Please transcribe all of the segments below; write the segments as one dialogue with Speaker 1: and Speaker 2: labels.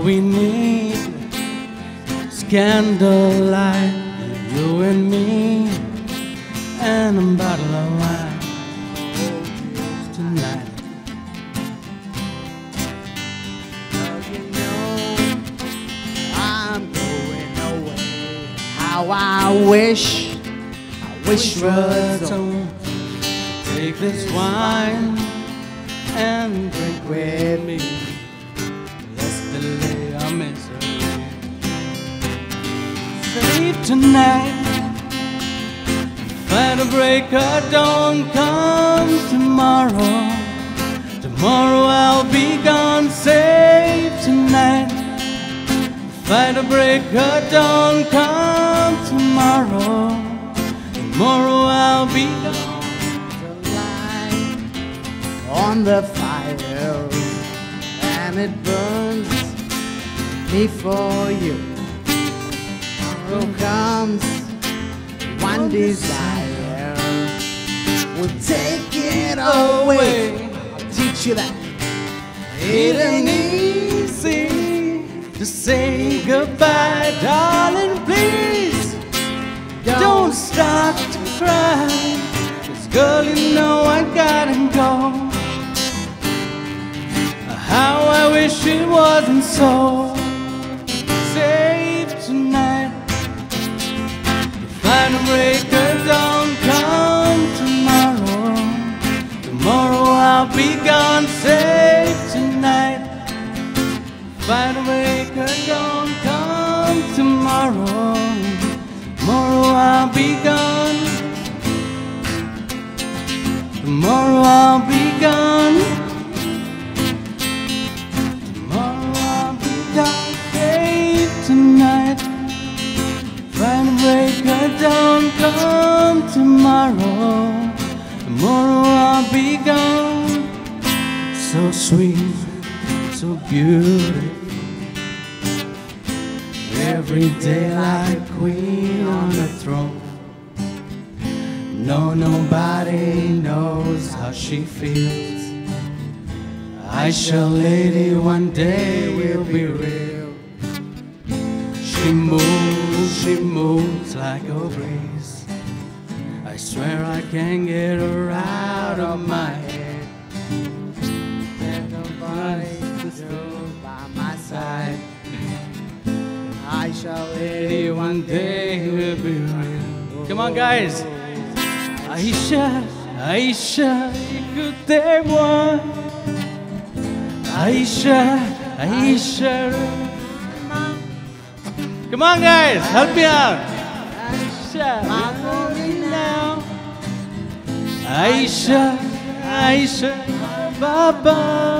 Speaker 1: All we need is candlelight, you and me, and a bottle of wine tonight.
Speaker 2: You know I'm going away. How I wish, I wish was over
Speaker 1: Take this wine and drink with me. Tonight. Fight a break of dawn come tomorrow. Tomorrow I'll be gone. Save tonight. Fight a break of dawn come tomorrow. Tomorrow I'll be gone.
Speaker 2: the light on the fire, and it burns me for you. Tomorrow comes one desire, will take it away. I'll teach you that.
Speaker 1: It ain't easy to say goodbye, darling. Please don't start to cry. Cause girl, you know I gotta go. How I wish it wasn't so. Find a breaker, don't come tomorrow. Tomorrow I'll be gone, safe tonight. Find a breaker, don't come tomorrow. Tomorrow I'll be gone. Tomorrow I'll be tomorrow. Tomorrow I'll be gone. So sweet, so beautiful. Every day like a queen on a throne. No, nobody knows how she feels. Aisha lady one day will be real. She moves, she moves like a breeze. Swear I can't get her out of my head. There's nobody to stand by my side.
Speaker 2: Aisha
Speaker 1: Lady, one day will be real. Come on, guys. Aisha, Aisha, écoutez-moi. Aisha, Aisha. Come on, guys, help me out. Aisha. Aisha, Aisha, Baba.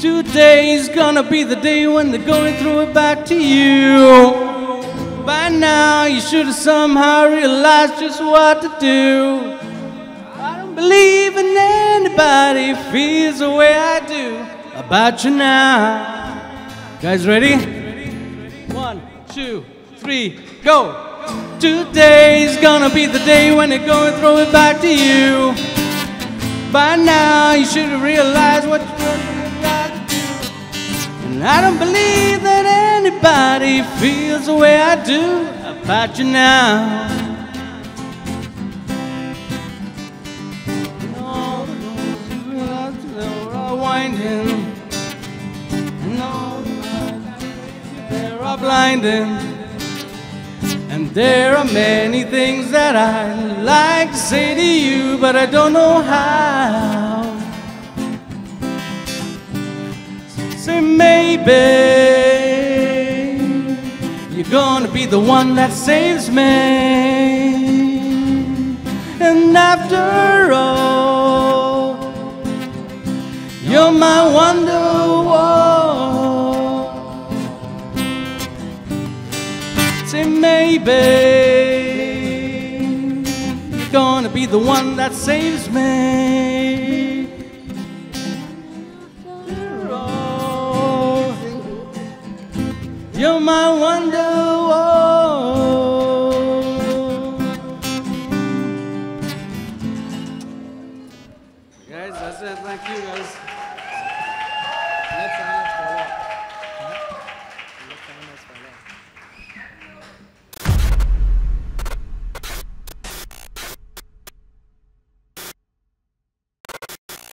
Speaker 1: Today's gonna be the day when they're going through it back to you. By now, you should have somehow realized just what to do. I don't believe in anybody feels the way I do about you now. Guys, ready? One, two, three, go. Today's gonna be the day when they're going throw it back to you. By now, you should have realized what you're to do. And I don't believe that anybody feels the way I do about you now. And all the roads that are winding, and all the lights there are blinding. And there are many things that I'd like to say to you, but I don't know how. Say maybe you're gonna be the one that saves me. And after all, you're my wonder Say maybe you're gonna be be the one that saves me. You're my wonder.